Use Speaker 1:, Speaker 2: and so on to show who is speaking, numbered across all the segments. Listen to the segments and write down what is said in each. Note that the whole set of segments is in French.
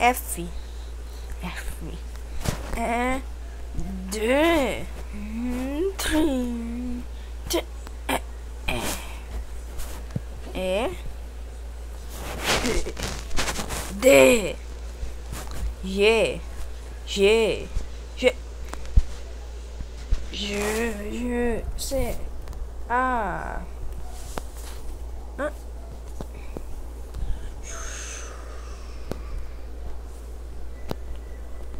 Speaker 1: F. F. Un, deux, trois, t- e, E. D. J. J. J. Je, je?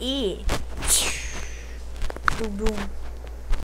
Speaker 1: e. Blum.